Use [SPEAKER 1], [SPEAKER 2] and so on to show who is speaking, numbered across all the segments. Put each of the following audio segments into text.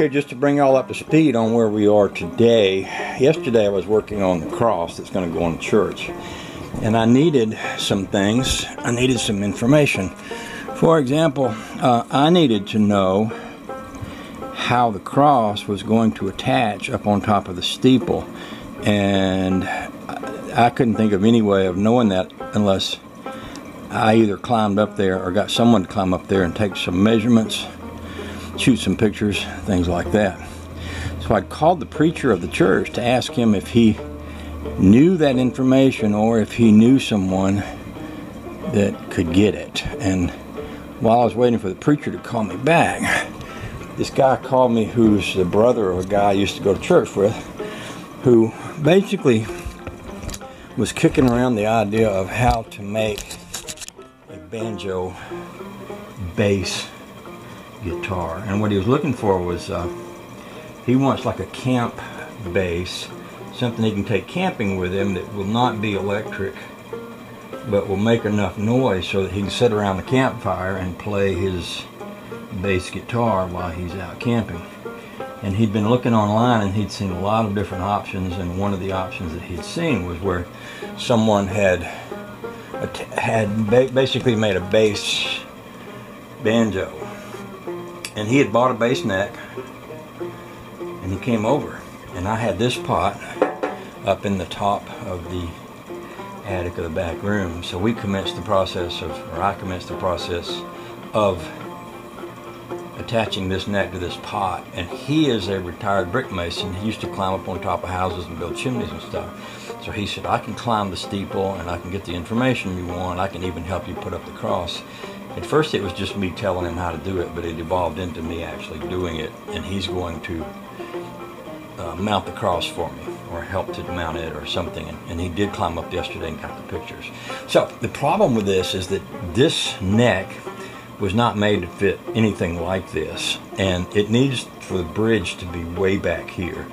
[SPEAKER 1] Okay, just to bring y'all up to speed on where we are today. Yesterday I was working on the cross that's going to go on the church. And I needed some things. I needed some information. For example, uh, I needed to know how the cross was going to attach up on top of the steeple. And I couldn't think of any way of knowing that unless I either climbed up there or got someone to climb up there and take some measurements shoot some pictures, things like that. So I called the preacher of the church to ask him if he knew that information or if he knew someone that could get it. And while I was waiting for the preacher to call me back, this guy called me who's the brother of a guy I used to go to church with, who basically was kicking around the idea of how to make a banjo bass guitar. And what he was looking for was, uh, he wants like a camp bass, something he can take camping with him that will not be electric, but will make enough noise so that he can sit around the campfire and play his bass guitar while he's out camping. And he'd been looking online and he'd seen a lot of different options and one of the options that he'd seen was where someone had had basically made a bass banjo. And he had bought a bass neck and he came over and I had this pot up in the top of the attic of the back room. So we commenced the process of or I commenced the process of attaching this neck to this pot and he is a retired brick mason he used to climb up on top of houses and build chimneys and stuff so he said I can climb the steeple and I can get the information you want I can even help you put up the cross at first it was just me telling him how to do it, but it evolved into me actually doing it, and he's going to uh, mount the cross for me or help to mount it or something. And, and, he did climb up yesterday and got the pictures. So the problem with this is that this neck was not made to fit anything like this, and it needs for the bridge to be way back here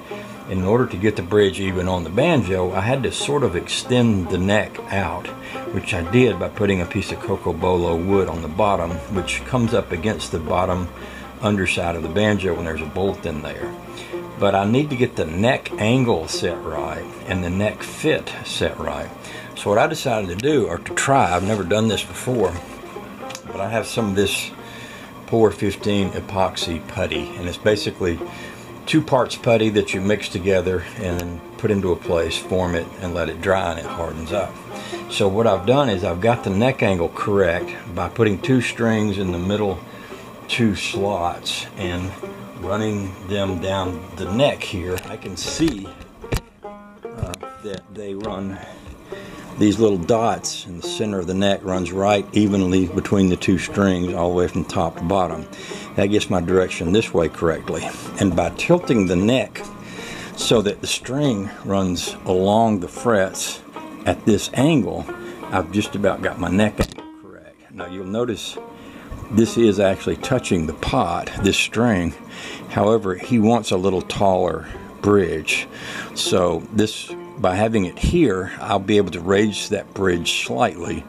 [SPEAKER 1] in order to get the bridge even on the banjo, I had to sort of extend the neck out, which I did by putting a piece of cocobolo wood on the bottom, which comes up against the bottom underside of the banjo when there's a bolt in there. But I need to get the neck angle set right and the neck fit set right. So what I decided to do, or to try, I've never done this before, but I have some of this POR 15 epoxy putty, and it's basically two parts putty that you mix together and put into a place, form it, and let it dry and it hardens up. So what I've done is I've got the neck angle correct by putting two strings in the middle two slots and running them down the neck here. I can see uh, that they run these little dots in the center of the neck runs right evenly between the two strings all the way from top to bottom. That gets my direction this way correctly. And by tilting the neck so that the string runs along the frets at this angle, I've just about got my neck correct. Now you'll notice this is actually touching the pot, this string. However, he wants a little taller bridge. So this by having it here, I'll be able to raise that bridge slightly,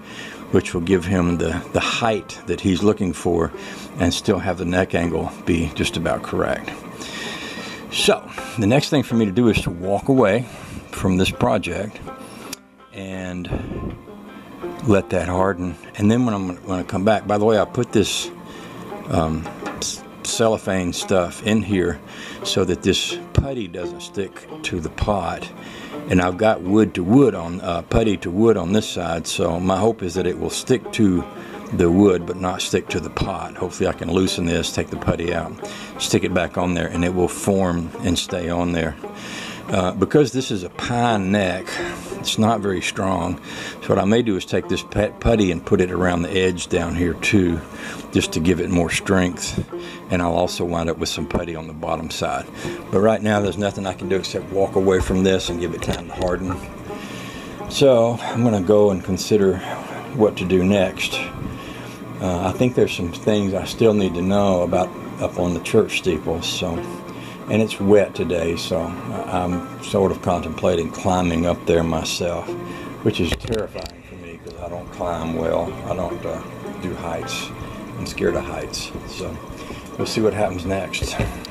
[SPEAKER 1] which will give him the, the height that he's looking for and still have the neck angle be just about correct. So, the next thing for me to do is to walk away from this project and let that harden. And then when I'm going to come back, by the way, I put this um, cellophane stuff in here so that this putty doesn't stick to the pot and I've got wood to wood on uh, putty to wood on this side so my hope is that it will stick to the wood but not stick to the pot. Hopefully I can loosen this, take the putty out, stick it back on there and it will form and stay on there. Uh, because this is a pine neck, it's not very strong. So what I may do is take this putty and put it around the edge down here too, just to give it more strength. And I'll also wind up with some putty on the bottom side. But right now there's nothing I can do except walk away from this and give it time to harden. So I'm going to go and consider what to do next. Uh, I think there's some things I still need to know about up on the church steeple. So, and it's wet today, so I'm sort of contemplating climbing up there myself, which is terrifying for me because I don't climb well. I don't uh, do heights. I'm scared of heights. So we'll see what happens next.